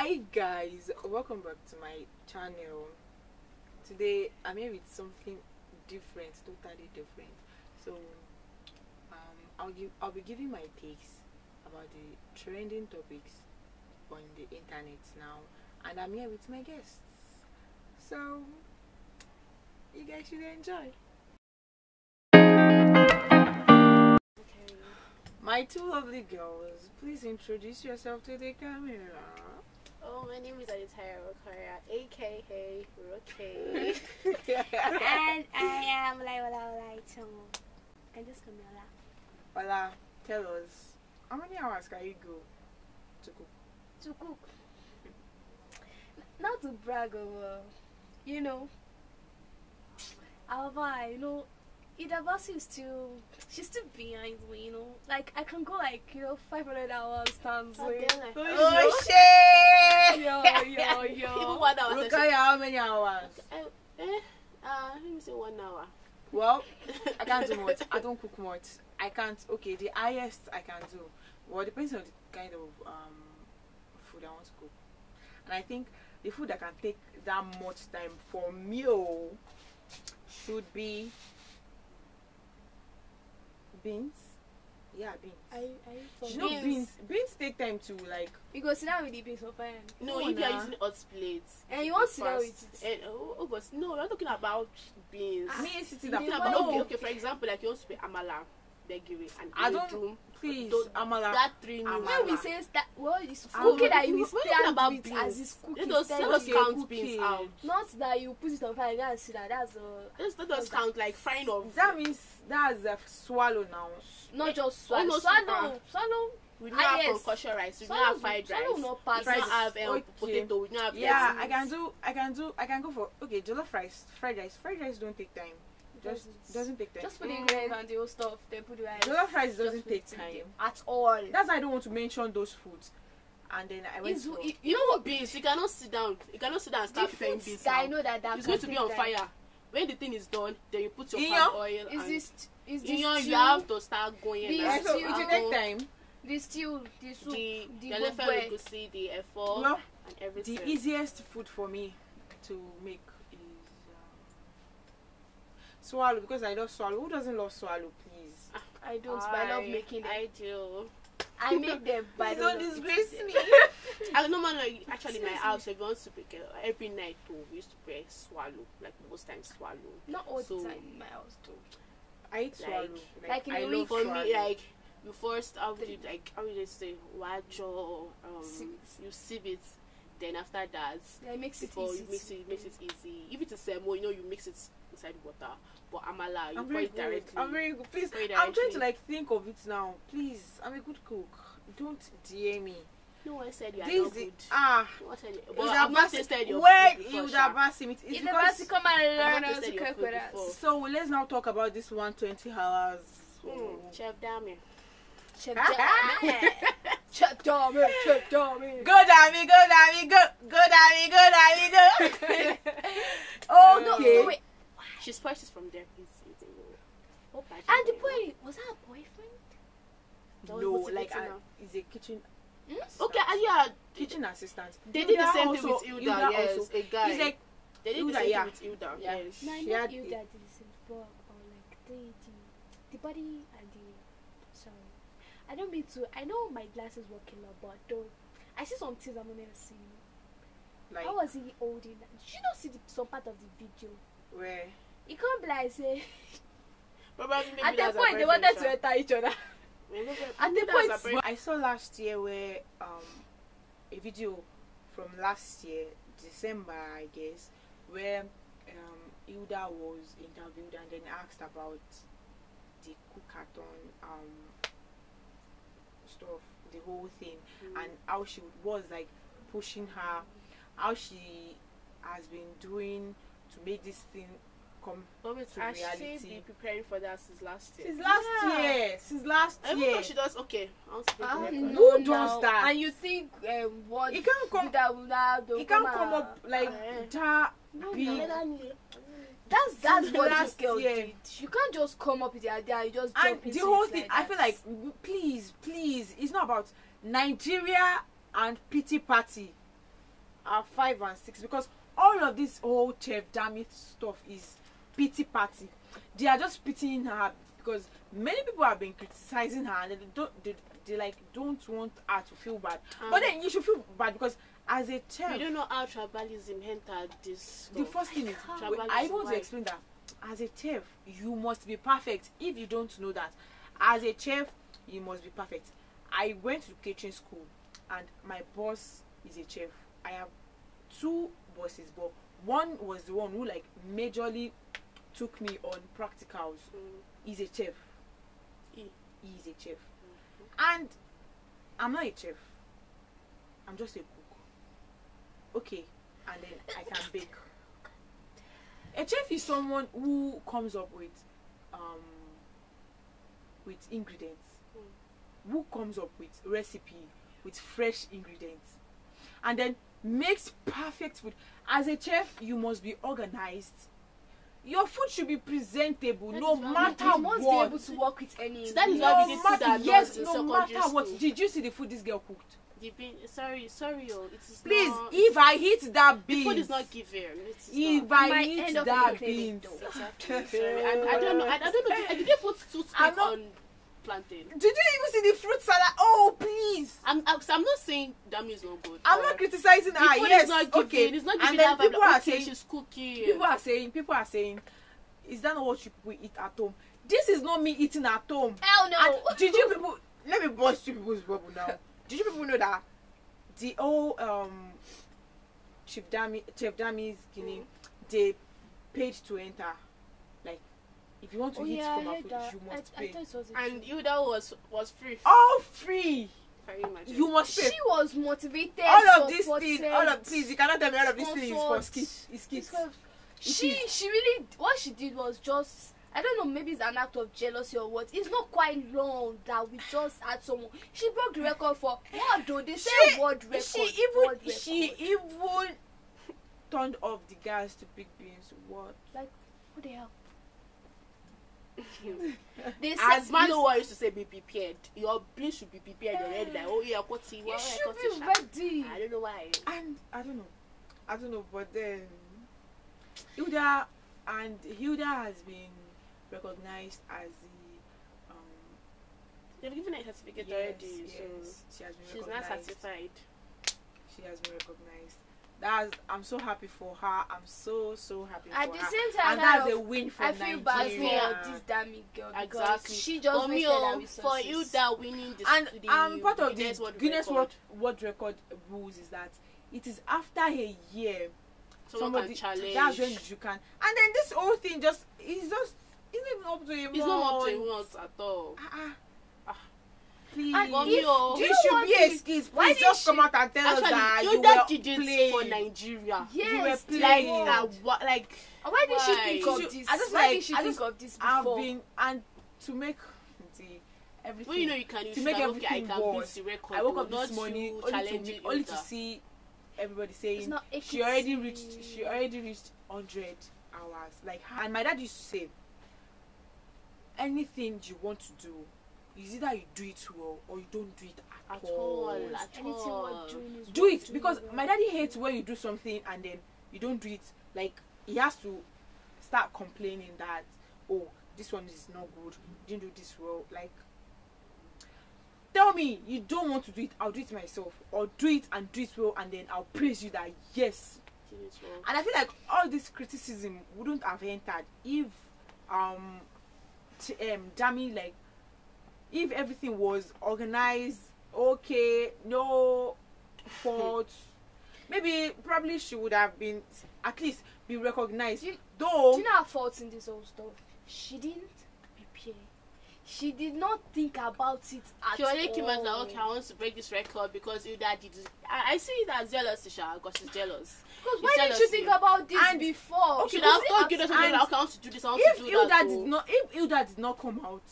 Hi guys, welcome back to my channel. Today I'm here with something different, totally different. So um, I'll give I'll be giving my takes about the trending topics on the internet now, and I'm here with my guests. So you guys should enjoy. Okay. My two lovely girls, please introduce yourself to the camera. Oh, my name is Aditya Rokaya, aka Roke. and I am Laiwala Olaitomo. And just call me Ola. Ola, tell us, how many hours can you go to cook? To cook. Not to brag over, you know. However, you know, Hilda Baci is still, she's still behind me, you know. Like, I can go like, you know, 500 hours times. Oh, like, damn, like- Oh shit! yo, yo, Even yo. one hour. Rukaya, how many hours? Eh, eh, uh, let me say one hour. Well, I can't do much. I don't cook much. I can't. Okay, the highest I can do. Well, it depends on the kind of um, food I want to cook. And I think the food that can take that much time for meal should be beans. Yeah, beans. I, I, for you know beans, beans. Beans take time to like. You go sit down with the beans for. No, No, if you are nah. using hot plates. And you want to sit down with it. And, oh, oh, but no, we're not talking about beans. Me sitting you down. Talking didn't about, okay, okay, for example, like you want to pay amala, begiri, and I don't- ewedu. Please, Those- Amala. That three Amala. When we say that, well, it's Ah, cooking that you stand about with beans, as it's cooking. Let us, let us count cooking. beans out. Not that you put it on fire and sit down. That's uh, Let's let us count like frying of. That means that's a swallow now. not just Oh, swallow. no, swallow, swallow. We don't Ah, have yes. concussion rice. We don't Swallow, have fried swallow rice. not We pass. don't have um, Okay. potato. We don't have Yeah. I can do. I can do. I can go for okay. Jollof rice, fried rice. Fried rice don't take time. Just Doesn't. doesn't take time. Just put the ingredients and the whole stuff. Then put the rice. Jollof rice Just doesn't take time. at all. That's why I don't want to mention those foods. And then I went It's- it- You know what beans? You cannot sit down. You cannot sit down and start foods beans. I now. know that that It's going to be on fire. When the thing is done, then you put your Iyo? palm oil Is and this is you this know you have to start going The yeah, and so stew, it will uh, take time. the stew, the soup, the the the elephant bread. egusi, the efo, Well, and everything. the easiest food for me to make is um, swallow because I love swallow. Who doesn't love swallow, please? I don't, but I love making them. I do. I make them, but I Please don't don't disgrace me. them. I know, man. Like, actually, my house, if you want to pick uh, every night, too, we used to pray swallow. Like most times, swallow. Not all So- the time in my house too. I eat swallow. Like- Like in I a love week. For swallow. me, like you first, how would you like? How would you say? Wajo. Um, Sieve it. you sieve it. Then after that, Yeah, it makes it before easy. you mix to- it, makes it easy. If it's a semo, you know you mix it inside water. But amala, you I'm pour very it good. directly. I'm very good. Please, I'm trying to like think of it now. Please, I'm a good cook. Don't DM me. No one said you are This not good. ah. No one said you. It But would I've have not basi- tasted your Where food you would have asked him. It's It's because to come and learn how to cook food with us. before. So let's now talk about this 120 hours. Mm, Chef Dammy. Chef Dammy. Chef Dammy. Chef Dammy. Go Dammy, go Dammy, go, go Dammy, go Dammy, go. oh No, okay. wait. She's purchased from there. He's, he's in Oh, and the boy was that a boyfriend? No, What's like getting I, now? he's a kitchen. Hmm? assistant. Okay, and yeah, kitchen assistant. they did the Hilda same thing with Ilda. Hilda yes, also. a guy. He's like they did Hilda, the same yeah. thing with Hilda. Yeah. Yes. No, I She know had you the- that did the same book or like the, the the body and the sorry. I don't mean to I know my glasses were killer but don't I see some things I'm never see. like How was he holding that? Did you not see the, some part of the video? where He can't be like say Probably maybe at the that's her point they boyfriend, wanted to enter each other. At the point-. I saw last year where um a video from last year December I guess where um Hilda was interviewed and then asked about the cookathon um stuff the whole thing Mm. and how she was like pushing her how she has been doing to make this thing come But wait, to has she reality. been preparing for that since last year? since last Yeah. year since last I even year though she does okay. I want to speak to her. no. Who does that? And you think um, what it can't come that would have it can't come up like Eh. that No, big no. That's that's Since what this last girl year. did. You can't just come up with the idea. You just and jump the into whole thing like i feel like please please it's not about nigeria and pity party are five and six because all of this whole chef Dammy stuff is pity party. They are just pitying her because many people have been criticizing her and they don't they, they like don't want her to feel bad. Um, but then you should feel bad because as a chef you don't know how tribalism entered this. the first thing is Tribalism, i want to explain that. As a chef you must be perfect. If you don't know that as a chef you must be perfect. I went to kitchen school and my boss is a chef. I have two bosses but one was the one who like majorly took me on practicals. Mm. he's a chef. He's a chef. And i'm not a chef. I'm just a cook. Okay and then i can bake. A chef is someone who comes up with um with ingredients. Who comes up with recipe with fresh ingredients. And then makes perfect food. As a chef you must be organized your food should be presentable That no matter you must what be able to work with any. So that is no why we did food and yes laws in no secondary matter what did you see the food this girl cooked The bean, sorry, sorry, oh, it is please not, if i hit that the beans food is not given. It is if not. i hit that though. Exactly. Sorry, I, I don't know. I, I don't know. Did, did they put not- on plantain? did you even see the fruit salad oh please I'm, I'm, not saying that means no good. i'm not criticizing The her yes is not given. okay It's not and giving then that vibe. people Like, are okay, saying she's cooking. people are saying people are saying is that not what you people eat at home this is not me eating at home Hell no. and did you people let me burst you people's bubble now did you people know that the whole um chief dami chef dami's guinea they paid to enter if you want to oh eat yeah, I from her heard food that. you I, must I pay thought it was a and joke. you that was was free. all free Can you imagine? you must pay She was motivated. all of these things all of please you cannot tell me all of these things for sponsored. skits it's skits she is. she really what she did was just I don't know maybe it's an act of jealousy or what. It's not quite long that we just had someone. She broke the record for what though they say She- world record. she even world record. she even turned off the gas to pick beans what like what the hell? They said As Manoa used to say, be prepared. Your beans should be prepared already. Like, oh yeah, what you should be ready. I don't know why. and I don't know, I don't know, but then Hilda and Hilda has been recognized as the um They've given her a certificate yes, already, yes, so she has been she's not recognized. certified. She has been recognized. That's I'm so happy for her. I'm so so happy At for the her. same time, and I that's a win for I feel bad for this damn girl because Exactly. she just for me, oh, for you that winning the, and the um, part of Guinness the World Guinness World, World Record rules is that it is after a year someone somebody can challenge. that's when you can and then this whole thing just is just it's not even up to a it's not up to month. a month at all. Ah. Please And For me, if- oh, do you this should be a the- skit why please did just come out and tell us that you you that were did playing for Nigeria. you were playing Like, Oh. uh, what, like Why did she think of this? I just Why like- did she I think just- of this I've before? been and to make the everything well, you know, you can. You To should make have, okay, I everything can worse, the record. I woke oh, up this morning only to, me- only to see everybody It's saying not she already equity. reached she already reached 100 hours like and my dad used to say anything you want to do is either you do it well or you don't do it at, At all, all at Anything all. doing do it doing because well. my daddy hates when you do something and then you don't do it like he has to start complaining that oh this one is not good you didn't do this well like tell me you don't want to do it i'll do it myself or do it and do it well and then i'll praise you that yes well. and i feel like all this criticism wouldn't have entered if um t- um Dammy like if everything was organized okay no fault maybe probably she would have been at least be recognized Do you- though Do you know her faults in this whole stuff? She didn't prepare. She did not think about it at She already all. came out like, okay, I want to break this record because you dad did. I, I see it as jealousy, Sha, because she's jealous. Because It's why didn't you think about this And- before? Okay, She now I've told at- you that, and okay, I want to do this, I want if to do Hilda that. did not if Hilda did not come out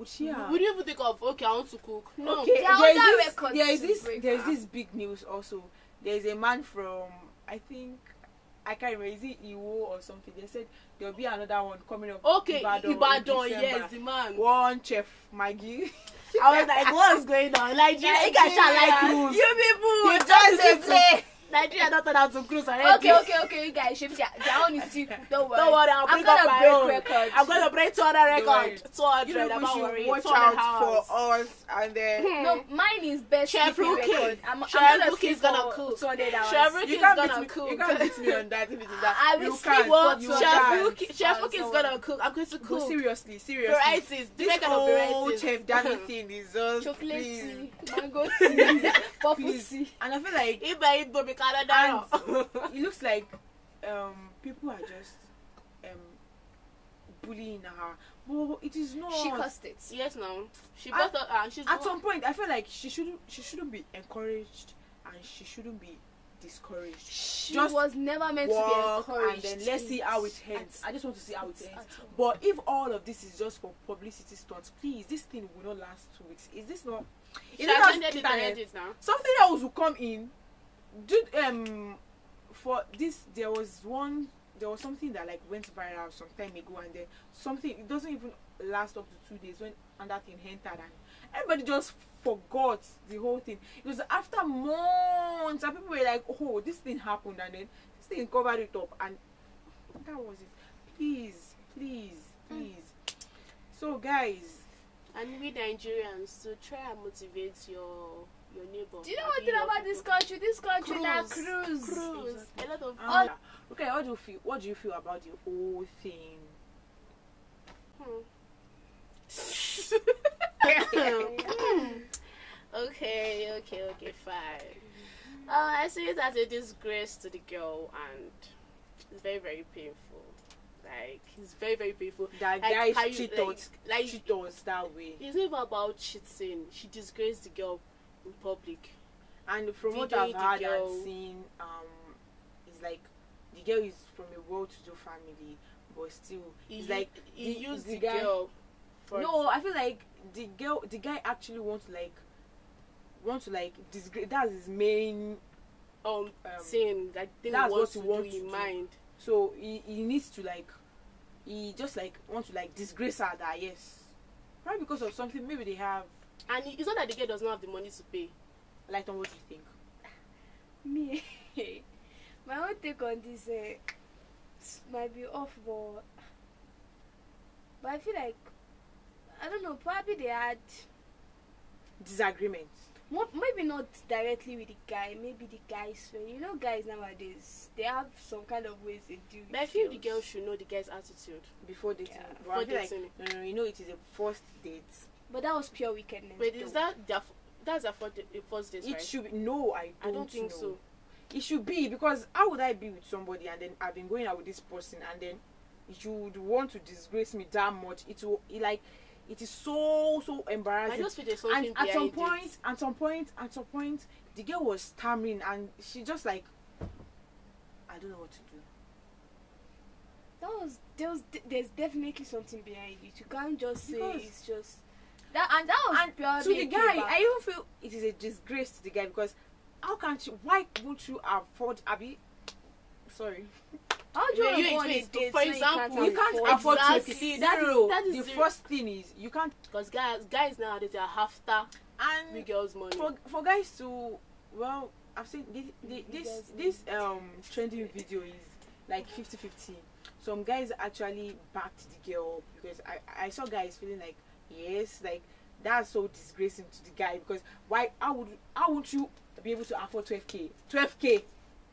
would she have Would you even think of, okay, I want to cook? No. okay There there is this there is this there is this big news also there is a man from i think i can't remember is it iwo or something they said there'll be another one coming up Okay, Ibadan, Ibadan, yes, the man. one chef maggie I was like, what's going on? Nigeria, you guys shall like rules. you people You just play Nigeria don't turn out to cruise already. Okay, okay, okay, you guys. Shape their, their own is still. Don't worry. Don't worry, I'll I'm bring gonna up my break own. records. I'm gonna break 200 Don't worry. record. 200, You know, I'm we not should worried. watch 200 out hours. for us, and then No, mine is best Chef sleeping Rookie. I'm, Chef I'm gonna Rookie sleep is gonna cook. 200 hours. Chef Rookie you is can't gonna beat me. cook. You can't beat me on that. If it is that, I will you sleep can't. What? You Chef can't. Rookie, Chef Rookie is gonna cook. I'm going to But cook. seriously, seriously. Varieties. This Different kind whole. Chef Danny thing is just Chocolate tea, mango tea, purple tea. And I feel like Ibe Ibo be Canada. it looks like um people are just um bullying her. But it is not. She cussed it. Yes, no. She brought up and she's At some point, I feel like she shouldn't. She shouldn't be encouraged, and she shouldn't be discouraged. She Just was never meant to be encouraged. and then let's see how it ends. At- I just want to see how it ends. But if all of this is just for publicity stunts, please, this thing will not last two weeks. Is this not? attended it internet. ended now. Something else will come in. Do um for this there was one there was something that like went viral some time ago and then something it doesn't even last up to two days when and that thing entered and everybody just forgot the whole thing. It was after months and people were like, Oh, this thing happened and then this thing covered it up and that was it. Please, please, please. So guys, And we Nigerians to try and motivate your your neighbor. Do you know one thing about this country? This country now Cruise. cruise. A lot of um, okay, what do you feel what do you feel about the whole thing? okay, okay, okay, fine. Uh, I see it as a disgrace to the girl, and it's very, very painful. Like it's very, very painful. That Like, guys how you- cheat like- like- that way. It's not even about cheating. She disgraced the girl in public. And from what I've heard and seen, um, it's like the girl is from a well-to-do family, but still, He, it's like he the- used the the, guy- girl. For no, I feel like the girl, the guy actually wants to like, want to like disgrace. That's his main. um, Um, saying that thing that's what he wants in mind. So he, he needs to like, he just like want to like disgrace her. That yes, probably because of something. Maybe they have. And it's not that the girl does not have the money to pay. Like, on what do you think? Me, my own take on this uh, might be off, but but I feel like I don't know. Probably they had disagreements. maybe not directly with the guy. Maybe the guys. friend. You know, guys nowadays they have some kind of ways they do. But I feel the girl should know the guy's attitude. before dating. Yeah, but I before feel like dating. no, no, no, you know, it is a first date. But that was pure wickedness. Wait, is that their, f- that's their first, the first date, It right? should be no, I don't, I don't think know. so. It should be because how would I be with somebody and then I've been going out with this person and then you would want to disgrace me that much? It will it like it is so so embarrassing. I embarrassing. just feel there's And something at some behind point, it. at some point, at some point, the girl was stammering and she just like I don't know what to do. That was there was there's definitely something behind it. You can't just say Because- it's just that and that was and purely to the guy, payback. I even feel it is a disgrace to the guy because how can't you? Why won't you afford? Abby, sorry, How do you Wait, want you- to go on a wait, date for example, you can't afford afford to Exactly, pay that is- zero. that is the zero. first thing is you can't Because guys, guys nowadays they are after and big girls' money. for for guys to well i've seen this this this, this um trending video is like 50 50 some guys actually backed the girl up because i i saw guys feeling like yes like that's so disgracing to the guy because why how would how would you be able to afford 12k 12k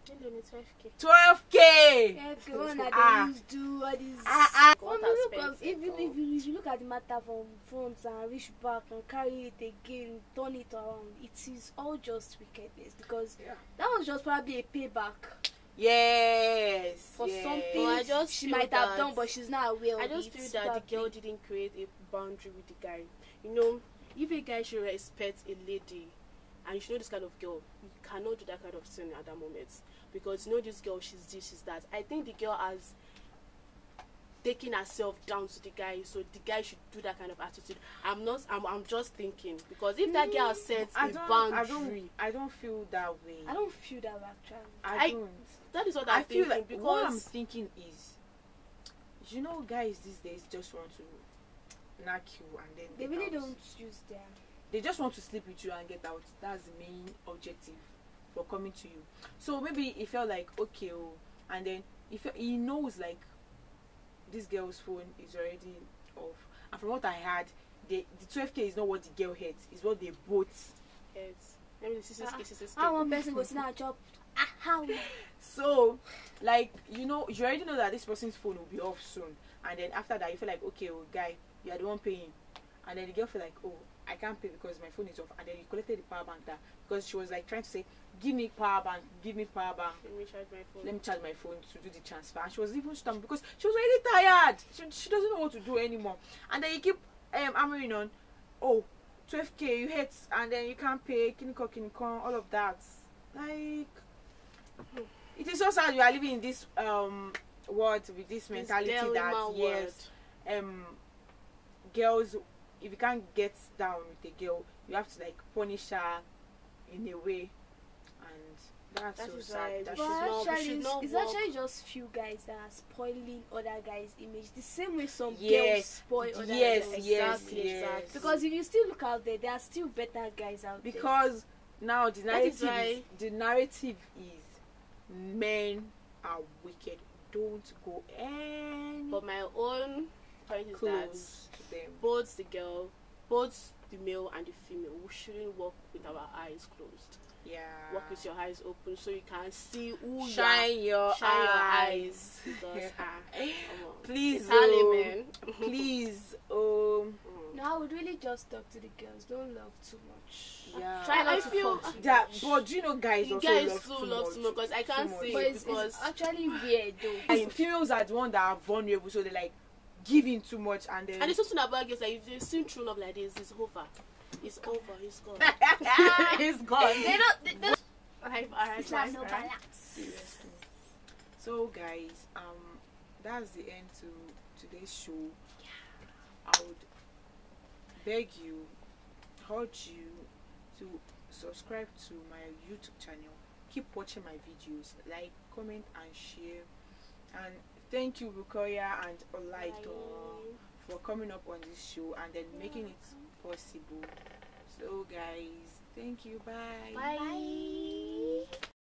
They don't 12K. 12k Yeah, if you Ah. they all these. Ah, ah. Well, look, aspects um, if, you, at if, you, if you look at the matter from front and reach back and carry it again, turn it around, it is all just wickedness because Yeah. that was just probably a payback yes for yes. something Well, I just she feel might have done, but she's not aware I of just it. feel that the girl probably. didn't create a boundary with the guy. You know, if a guy should respect a lady and you should know this kind of girl, you cannot do that kind of thing at that moment. Because you know this girl, she's this, she's that. I think the girl has taken herself down to the guy, so the guy should do that kind of attitude. I'm not I'm I'm just thinking because if that girl hmm, sets I a don't, I boundary, don't, I don't feel that way. I don't feel that way, actually. I, I- don't. That is what I I'm feel thinking like because what I'm thinking is, you know, guys these days just want to knock you and then They get really out. don't use their. They just want to sleep with you and get out. That's the main objective for coming to you. So maybe he felt like okay, oh, and then he felt, he knows like this girl's phone is already off. And from what I heard, the the 12k is not what the girl had, it's what they both. Yes. Let me see this case, this How one person goes in our job? How? So, like you know, you already know that this person's phone will be off soon, and then after that, you feel like okay, oh guy, you are the one paying, and then the girl feel like oh, I can't pay because my phone is off, and then you collected the power bank that because she was like trying to say, give me power bank, give me power bank. Let me charge my phone. Let me charge my phone to do the transfer. And she was even stunned because she was already tired. She, she doesn't know what to do anymore. And then you keep um hammering on, oh, 12k you hate, and then you can't pay, kiniko kiniko, all of that. Like, it is so sad you are living in this um world with this This mentality that dilemma yes, um, girls, if you can't get down with a girl, you have to like punish her in a way, and that's That so is sad. why That we should should But not- we actually, should it's, not it's walk- actually just few guys that are spoiling other guys' image. The same way some girls Yes, spoil other yes, girls. yes, Exactly, yes. exactly. Because if you still look out there, there are still better guys out there. because now the narrative is is, the narrative is men are wicked. Don't go any But my own point is that them. both the girl, both the male and the female, we shouldn't walk with our eyes closed. Yeah. Walk with your eyes open so you can see who you shine your are. Shine your eyes. eyes. Because, ah, come on. Please, It's oh, man. please, um, no, I would really just talk to the girls. Don't love too much. Yeah. Try not I to feel- fuck that, but do you know, guys You also guys love too too love much. too much because I can't much. see it it's, because it's actually weird though. And females are the one that are vulnerable, so they like giving too much, and then and there's something about girls like if they've seen true love like this, it's over. It's over. It's gone. it's gone. they don't. They, they, Alright, alright, it's like alright, no alright. balance. Seriously. So guys, um, that's the end to today's show. I would beg you, urge you to subscribe to my YouTube channel. Keep watching my videos, like, comment, and share. And thank you, Bukoya and Olaito, for coming up on this show and then making it possible. So guys, thank you. Bye. Bye.